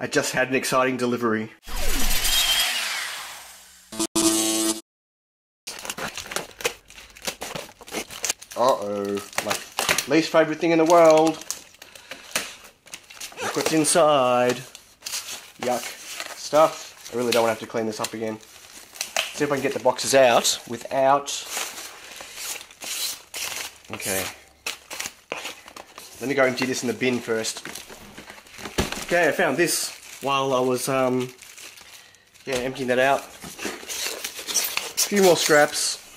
I just had an exciting delivery. Uh-oh, my least favourite thing in the world. Look what's inside. Yuck. Stuff. I really don't want to have to clean this up again. See if I can get the boxes out without... Okay. Let me go empty this in the bin first. Okay, I found this while I was um, yeah, emptying that out. A few more scraps.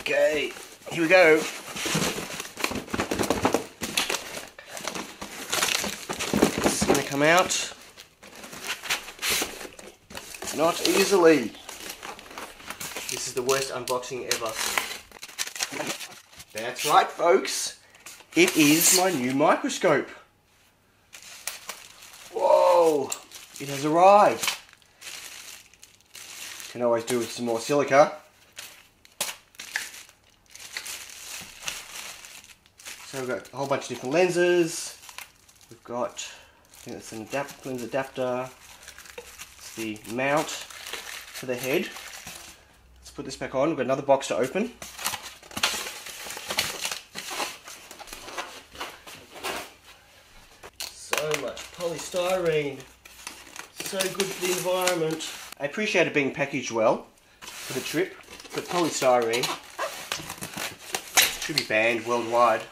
Okay, here we go. This is going to come out. Not easily. This is the worst unboxing ever. That's right, folks. It is my new microscope. It has arrived. Can always do with some more silica. So we've got a whole bunch of different lenses. We've got, I think it's an adapt lens adapter. It's the mount for the head. Let's put this back on. We've got another box to open. So much polystyrene. So good for the environment. I appreciate it being packaged well for the trip, but polystyrene should be banned worldwide.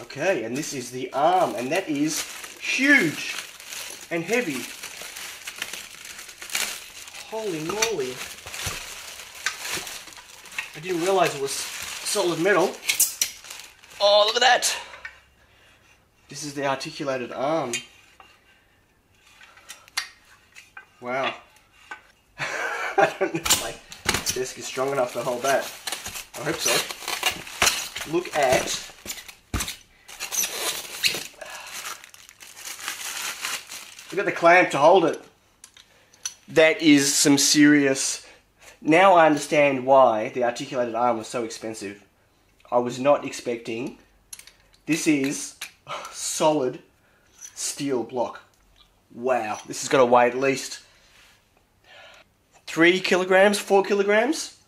Okay, and this is the arm, and that is huge and heavy. Holy moly. I didn't realize it was solid metal. Oh, look at that. This is the articulated arm. Wow. I don't know if my desk is strong enough to hold that. I hope so. Look at Look at the clamp to hold it. That is some serious. Now I understand why the articulated arm was so expensive. I was not expecting. This is solid steel block. Wow, this has got to weigh at least three kilograms, four kilograms.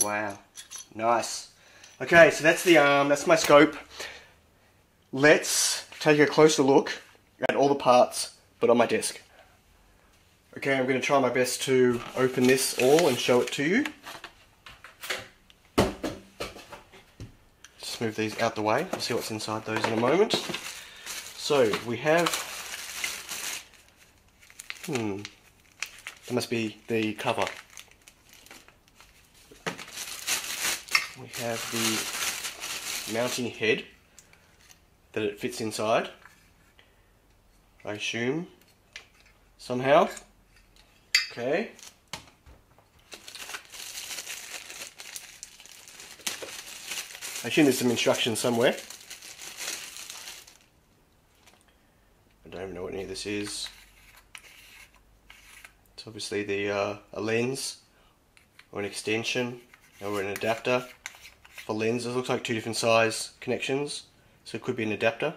Wow, nice. Okay, so that's the arm, that's my scope. Let's take a closer look at all the parts, but on my desk. Okay, I'm going to try my best to open this all and show it to you. Just move these out the way. We'll see what's inside those in a moment. So, we have... Hmm. That must be the cover. We have the mounting head that it fits inside. I assume. Somehow. Okay. I assume there's some instructions somewhere. I don't even know what any of this is. It's obviously the uh, a lens or an extension or an adapter for lenses. It looks like two different size connections, so it could be an adapter.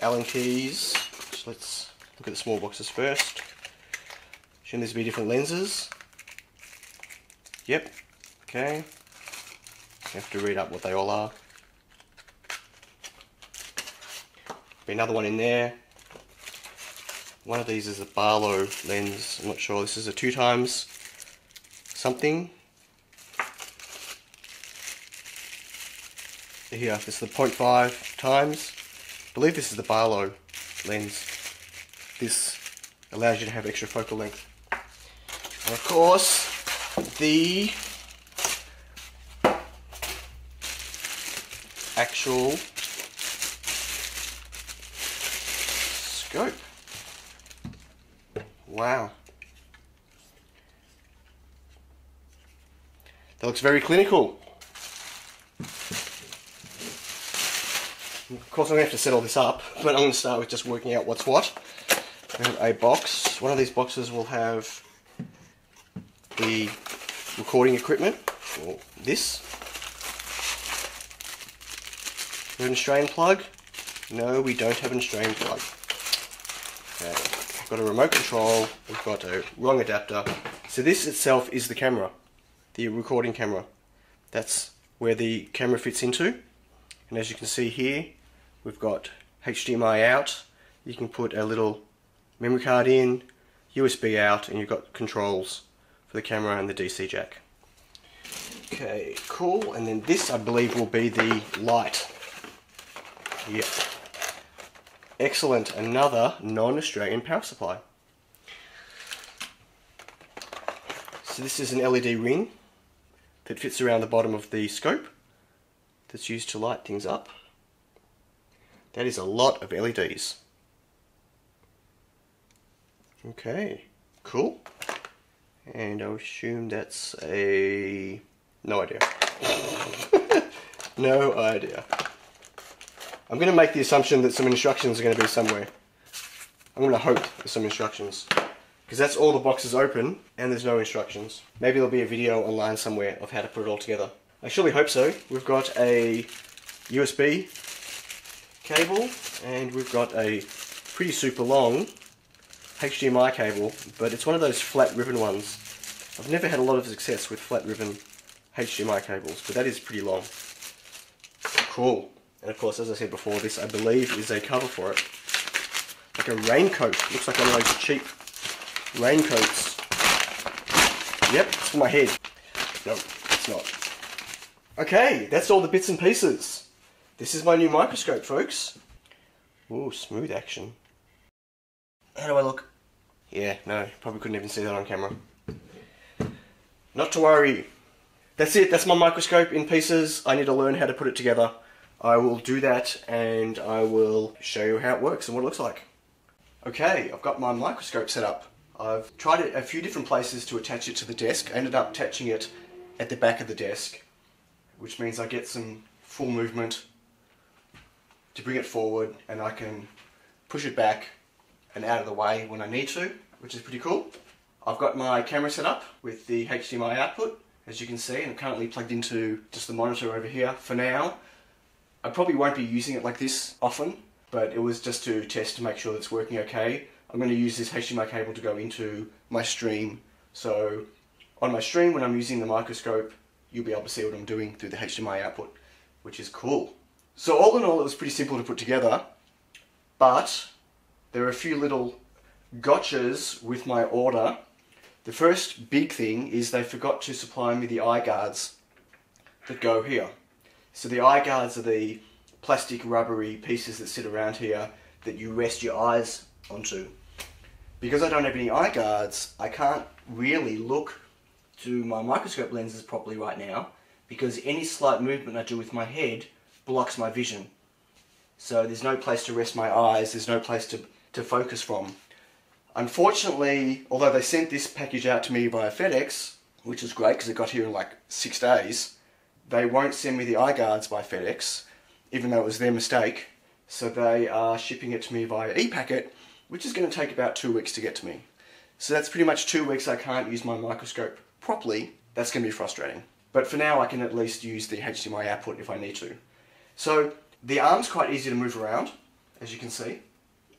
Allen keys. So let's look at the small boxes first. Shouldn't these be different lenses. Yep. Okay. Have to read up what they all are. Be another one in there. One of these is a Barlow lens. I'm not sure. This is a two times something. Here, this is the 0.5 times. I believe this is the Barlow lens. This allows you to have extra focal length. And of course, the actual scope. Wow. That looks very clinical. Of course I'm going to have to set all this up, but I'm going to start with just working out what's what. We have a box. One of these boxes will have the recording equipment, or this. We have an Australian plug? No, we don't have an Australian plug. Got a remote control, we've got a wrong adapter. So this itself is the camera, the recording camera. That's where the camera fits into. And as you can see here, we've got HDMI out. You can put a little memory card in, USB out, and you've got controls for the camera and the DC jack. Okay, cool. And then this, I believe, will be the light. Yep. Excellent. Another non-Australian power supply. So this is an LED ring that fits around the bottom of the scope that's used to light things up. That is a lot of LEDs. Okay, cool. And I assume that's a... no idea. no idea. I'm going to make the assumption that some instructions are going to be somewhere. I'm going to hope there's some instructions. Because that's all the boxes open and there's no instructions. Maybe there'll be a video online somewhere of how to put it all together. I surely hope so. We've got a USB cable and we've got a pretty super long HDMI cable, but it's one of those flat ribbon ones. I've never had a lot of success with flat ribbon HDMI cables, but that is pretty long. Cool. And of course, as I said before, this I believe is a cover for it. Like a raincoat. Looks like one of those cheap raincoats. Yep, it's for my head. No, it's not. Okay, that's all the bits and pieces. This is my new microscope, folks. Ooh, smooth action. How do I look? Yeah, no, probably couldn't even see that on camera. Not to worry. That's it, that's my microscope in pieces. I need to learn how to put it together. I will do that and I will show you how it works and what it looks like. Okay, I've got my microscope set up. I've tried it a few different places to attach it to the desk. I ended up attaching it at the back of the desk, which means I get some full movement to bring it forward and I can push it back and out of the way when I need to, which is pretty cool. I've got my camera set up with the HDMI output, as you can see, and I'm currently plugged into just the monitor over here for now. I probably won't be using it like this often, but it was just to test to make sure it's working okay. I'm going to use this HDMI cable to go into my stream. So on my stream, when I'm using the microscope, you'll be able to see what I'm doing through the HDMI output, which is cool. So all in all, it was pretty simple to put together, but there are a few little gotchas with my order. The first big thing is they forgot to supply me the eye guards that go here. So the eye guards are the plastic rubbery pieces that sit around here that you rest your eyes onto. Because I don't have any eye guards, I can't really look to my microscope lenses properly right now because any slight movement I do with my head blocks my vision. So there's no place to rest my eyes, there's no place to, to focus from. Unfortunately, although they sent this package out to me via FedEx, which is great because it got here in like six days, they won't send me the eye guards by FedEx, even though it was their mistake. So they are shipping it to me via e-packet, which is going to take about two weeks to get to me. So that's pretty much two weeks I can't use my microscope properly. That's going to be frustrating. But for now I can at least use the HDMI output if I need to. So the arm's quite easy to move around, as you can see.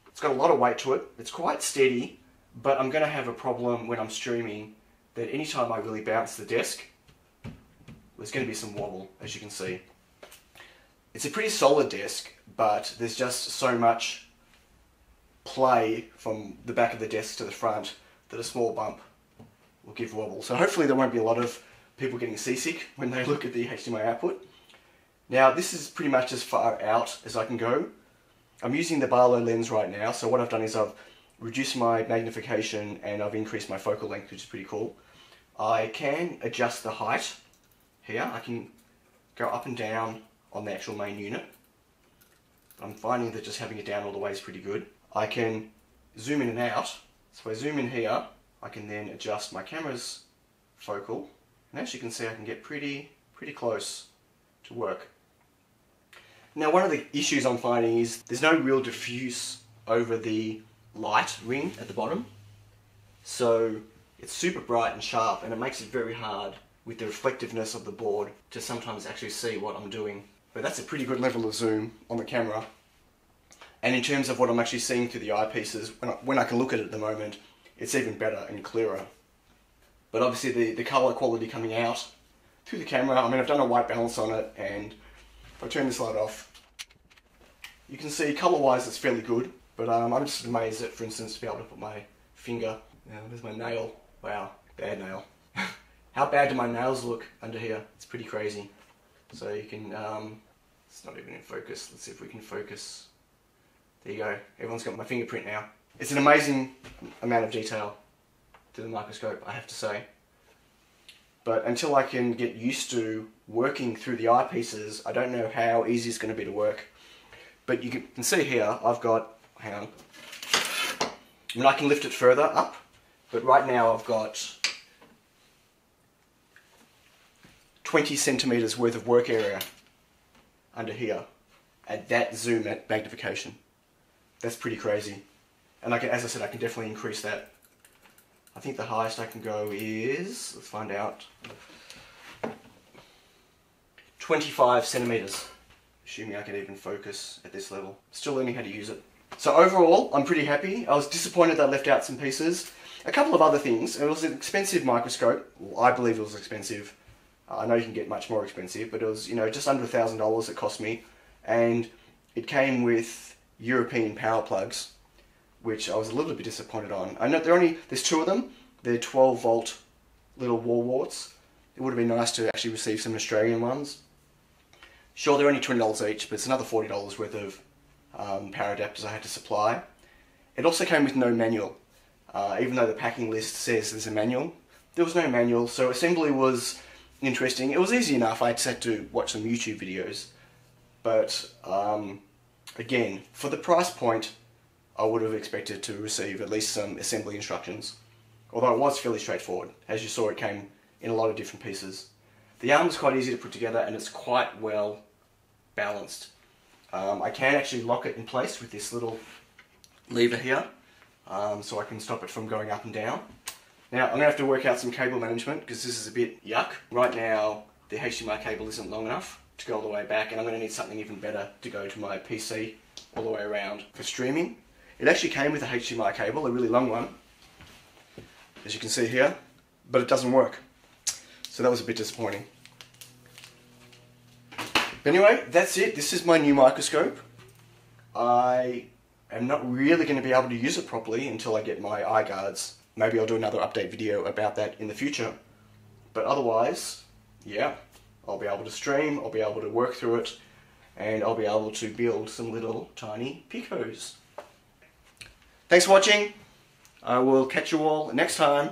It's got a lot of weight to it. It's quite steady, but I'm going to have a problem when I'm streaming that anytime I really bounce the desk, there's going to be some wobble, as you can see. It's a pretty solid desk, but there's just so much play from the back of the desk to the front that a small bump will give wobble. So hopefully there won't be a lot of people getting seasick when they look at the HDMI output. Now this is pretty much as far out as I can go. I'm using the Barlow lens right now, so what I've done is I've reduced my magnification and I've increased my focal length, which is pretty cool. I can adjust the height here. I can go up and down on the actual main unit. I'm finding that just having it down all the way is pretty good. I can zoom in and out. So if I zoom in here, I can then adjust my camera's focal. And as you can see, I can get pretty, pretty close to work. Now one of the issues I'm finding is there's no real diffuse over the light ring at the bottom. So it's super bright and sharp and it makes it very hard with the reflectiveness of the board to sometimes actually see what I'm doing. But that's a pretty good level of zoom on the camera. And in terms of what I'm actually seeing through the eyepieces, when I, when I can look at it at the moment, it's even better and clearer. But obviously the, the colour quality coming out through the camera, I mean I've done a white balance on it and if I turn this light off, you can see colour-wise it's fairly good, but um, I'm just amazed at, for instance, to be able to put my finger, you know, there's my nail, wow, bad nail. How bad do my nails look under here? It's pretty crazy. So you can, um, it's not even in focus, let's see if we can focus. There you go, everyone's got my fingerprint now. It's an amazing amount of detail to the microscope, I have to say. But until I can get used to working through the eyepieces, I don't know how easy it's going to be to work. But you can see here, I've got, hang on, I mean I can lift it further up, but right now I've got 20 centimeters worth of work area under here at that zoom at magnification. That's pretty crazy. And I can, as I said, I can definitely increase that. I think the highest I can go is, let's find out, 25 centimeters, assuming I can even focus at this level. Still learning how to use it. So overall, I'm pretty happy. I was disappointed that I left out some pieces. A couple of other things. It was an expensive microscope. Well, I believe it was expensive. I know you can get much more expensive, but it was, you know, just under a thousand dollars it cost me. And it came with European power plugs which I was a little bit disappointed on. I know there only there's two of them. They're 12 volt little wall warts. It would have been nice to actually receive some Australian ones. Sure, they're only $20 each, but it's another $40 worth of um, power adapters I had to supply. It also came with no manual. Uh, even though the packing list says there's a manual, there was no manual, so assembly was interesting. It was easy enough, I just had to watch some YouTube videos. But, um, again, for the price point, I would have expected to receive at least some assembly instructions, although it was fairly straightforward. As you saw, it came in a lot of different pieces. The arm is quite easy to put together and it's quite well balanced. Um, I can actually lock it in place with this little lever here, um, so I can stop it from going up and down. Now, I'm going to have to work out some cable management because this is a bit yuck. Right now, the HDMI cable isn't long enough to go all the way back and I'm going to need something even better to go to my PC all the way around for streaming. It actually came with a HDMI cable, a really long one, as you can see here, but it doesn't work. So that was a bit disappointing. Anyway, that's it. This is my new microscope. I am not really going to be able to use it properly until I get my eye guards. Maybe I'll do another update video about that in the future. But otherwise, yeah, I'll be able to stream, I'll be able to work through it, and I'll be able to build some little TinyPICOs. Thanks for watching. I will catch you all next time.